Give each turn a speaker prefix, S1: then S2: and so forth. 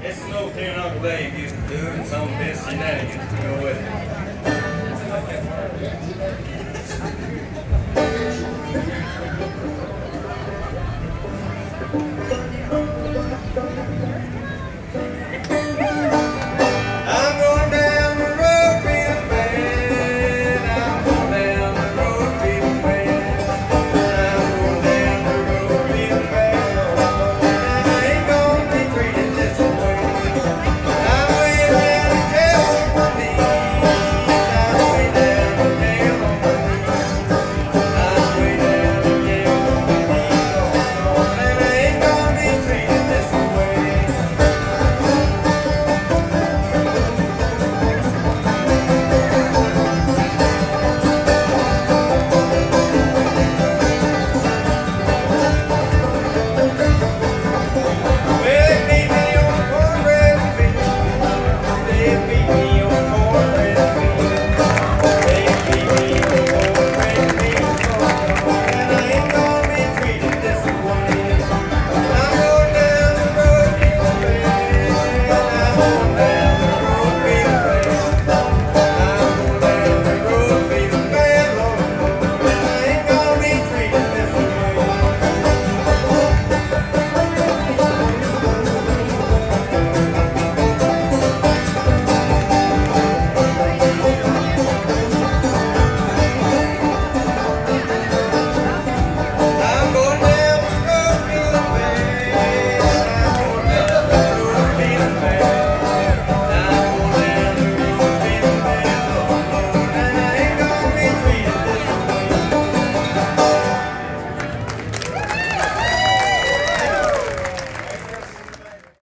S1: It's no little tune Uncle Dave used to do and some of his shenanigans to go with it.